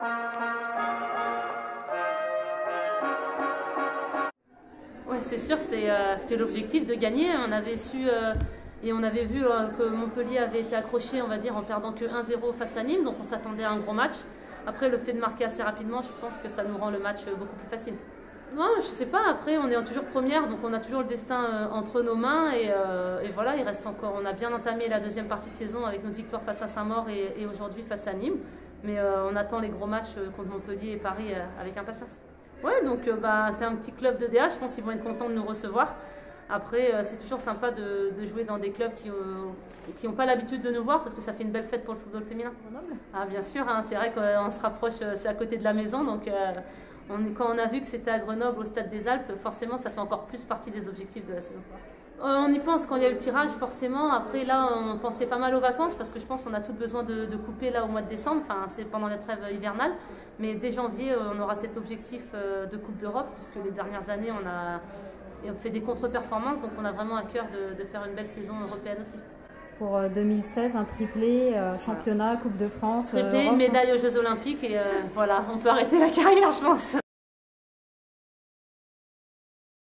Ouais, c'est sûr, euh, c'était l'objectif de gagner. On avait su euh, et on avait vu euh, que Montpellier avait été accroché, on va dire, en perdant que 1-0 face à Nîmes, donc on s'attendait à un gros match. Après, le fait de marquer assez rapidement, je pense que ça nous rend le match beaucoup plus facile. Non, je sais pas. Après, on est toujours première, donc on a toujours le destin entre nos mains. Et, voilà, il reste encore. On a bien entamé la deuxième partie de saison avec notre victoire face à Saint-Maur et aujourd'hui face à Nîmes. Mais on attend les gros matchs contre Montpellier et Paris avec impatience. Ouais, donc euh, bah, c'est un petit club de DA, je pense qu'ils vont être contents de nous recevoir. Après, euh, c'est toujours sympa de, jouer dans des clubs qui n'ont pas l'habitude de nous voir parce que ça fait une belle fête pour le football féminin. Ah, bien sûr, hein, c'est vrai qu'on se rapproche, euh, c'est à côté de la maison. Donc, on, quand on a vu que c'était à Grenoble, au Stade des Alpes, forcément, ça fait encore plus partie des objectifs de la saison. Euh, on y pense quand il y a eu le tirage, forcément. Après, là, on pensait pas mal aux vacances parce que je pense qu'on a tout besoin de, couper là au mois de décembre. Enfin, c'est pendant la trêve hivernale. Mais dès janvier, euh, on aura cet objectif euh, de Coupe d'Europe puisque les dernières années, on a fait des contre-performances. Donc, on a vraiment à cœur de, faire une belle saison européenne aussi. Pour 2016, un triplé, championnat, Coupe de France. Triplé, une médaille aux Jeux Olympiques et voilà, on peut arrêter la carrière, je pense.